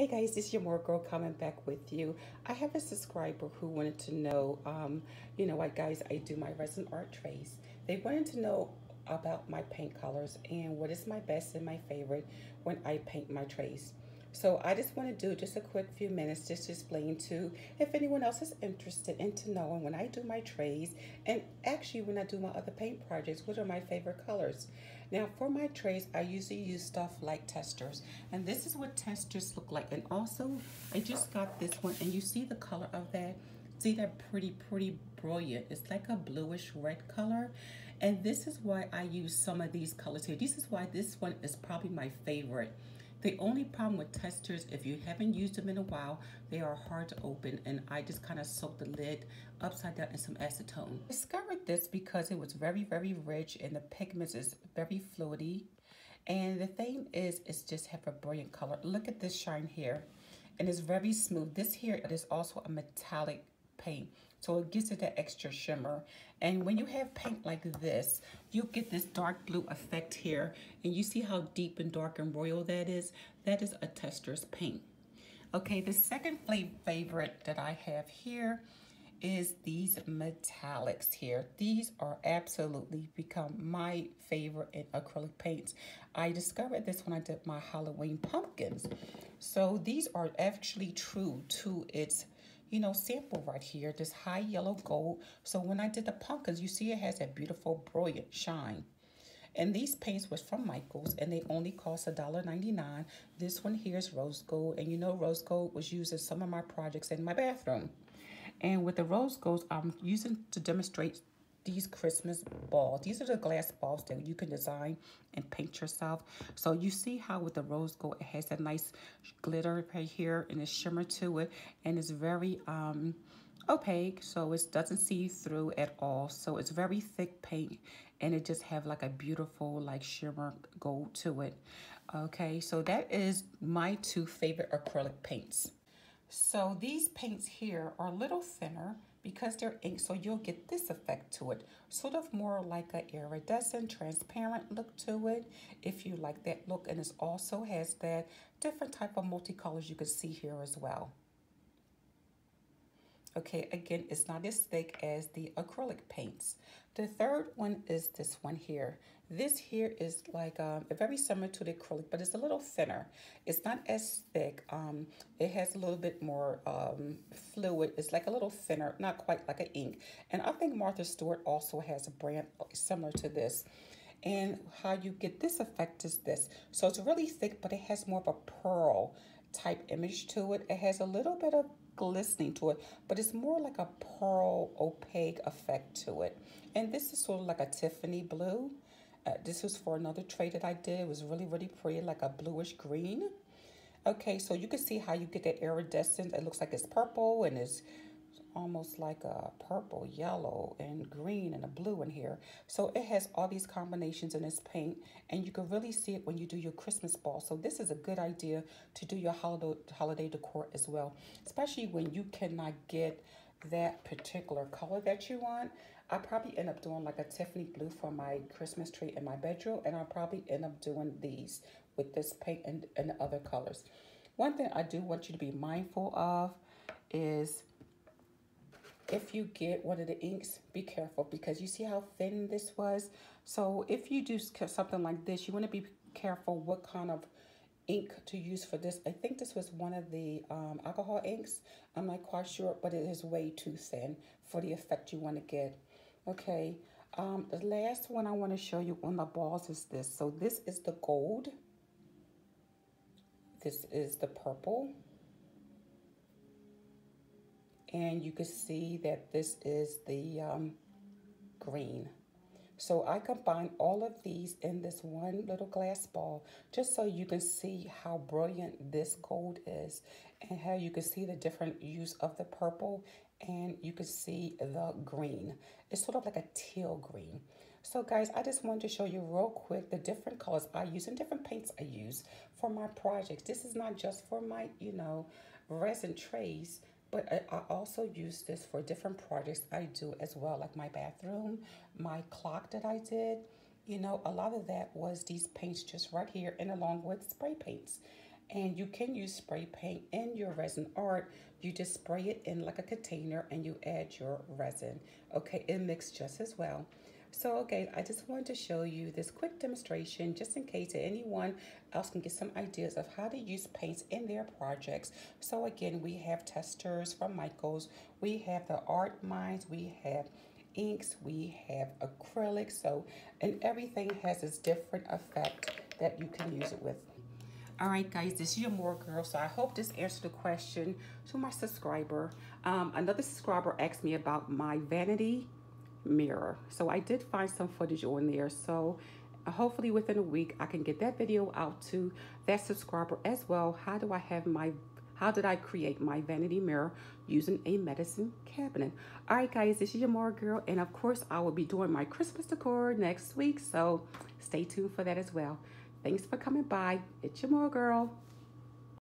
Hey guys, this is your Mooregirl coming back with you. I have a subscriber who wanted to know, um, you know what guys, I do my resin art trays. They wanted to know about my paint colors and what is my best and my favorite when I paint my trays. So I just want to do just a quick few minutes just to explain to if anyone else is interested into knowing when I do my trays and actually when I do my other paint projects, what are my favorite colors. Now for my trays, I usually use stuff like Testors and this is what Testors look like. And also I just got this one and you see the color of that? See that pretty, pretty brilliant. It's like a bluish red color. And this is why I use some of these colors here. This is why this one is probably my favorite. The only problem with Testors, if you haven't used them in a while, they are hard to open and I just kind of soaked the lid upside down in some acetone. I discovered this because it was very, very rich and the pigments is very fluidy. And the thing is, it's just have a brilliant color. Look at this shine here. And it's very smooth. This here is also a metallic paint. So it gives it that extra shimmer. And when you have paint like this, you get this dark blue effect here. And you see how deep and dark and royal that is? That is a Testors paint. Okay, the second favorite that I have here is these metallics here. These are absolutely become my favorite in acrylic paints. I discovered this when I did my Halloween pumpkins. So these are actually true to its you know, sample right here, this high yellow gold. So when I did the pumpkins, you see it has that beautiful, brilliant shine. And these paints was from Michaels, and they only cost $1.99. This one here is rose gold, and you know rose gold was used in some of my projects in my bathroom. And with the rose gold, I'm using to demonstrate these Christmas balls. These are the glass balls that you can design and paint yourself. So you see how with the rose gold, it has that nice glitter right here and a shimmer to it. And it's very um, opaque, so it doesn't see through at all. So it's very thick paint and it just have like a beautiful like shimmer gold to it. Okay, so that is my two favorite acrylic paints. So these paints here are a little thinner because they're ink, so you'll get this effect to it. Sort of more like a iridescent, transparent look to it, if you like that look. And it also has that different type of multicolors you can see here as well. Okay, again, it's not as thick as the acrylic paints. The third one is this one here. This here is like um, very similar to the acrylic, but it's a little thinner. It's not as thick. Um, it has a little bit more um, fluid. It's like a little thinner, not quite like an ink. And I think Martha Stewart also has a brand similar to this. And how you get this effect is this. So it's really thick, but it has more of a pearl type image to it. It has a little bit of glistening to it, but it's more like a pearl opaque effect to it. And this is sort of like a Tiffany blue. Uh, this was for another tray that I did. It was really, really pretty, like a bluish green. Okay, so you can see how you get that iridescence. It looks like it's purple and it's almost like a purple, yellow, and green and a blue in here. So it has all these combinations in this paint, and you can really see it when you do your Christmas ball. So this is a good idea to do your holiday, holiday decor as well, especially when you cannot get that particular color that you want. I probably end up doing like a Tiffany blue for my Christmas tree in my bedroom, and I'll probably end up doing these with this paint and, and other colors. One thing I do want you to be mindful of is if you get one of the inks, be careful because you see how thin this was. So if you do something like this, you want to be careful what kind of ink to use for this. I think this was one of the um, alcohol inks. I'm not quite sure, but it is way too thin for the effect you want to get. Okay, um, the last one I want to show you on the balls is this. So this is the gold. This is the purple. And you can see that this is the um, green. So I combine all of these in this one little glass ball just so you can see how brilliant this gold is and how you can see the different use of the purple and you can see the green. It's sort of like a teal green. So guys, I just wanted to show you real quick the different colors I use and different paints I use for my projects. This is not just for my, you know, resin trays, but I, I also use this for different projects I do as well, like my bathroom, my clock that I did. You know, a lot of that was these paints just right here and along with spray paints. And you can use spray paint in your resin art. You just spray it in like a container and you add your resin. Okay, it mixes just as well. So again, I just wanted to show you this quick demonstration just in case anyone else can get some ideas of how to use paints in their projects. So again, we have Testors from Michaels, we have the ArtMinds, we have inks, we have acrylics, so and everything has its different effect that you can use it with. All right, guys, this is your Mooregirl. So I hope this answered the question to my subscriber. Um, another subscriber asked me about my vanity mirror. So I did find some footage on there. So uh, hopefully within a week, I can get that video out to that subscriber as well. How do I have my how did I create my vanity mirror using a medicine cabinet? All right, guys, this is your Mooregirl. And of course, I will be doing my Christmas decor next week. So stay tuned for that as well. Thanks for coming by. It's your Mooregirl.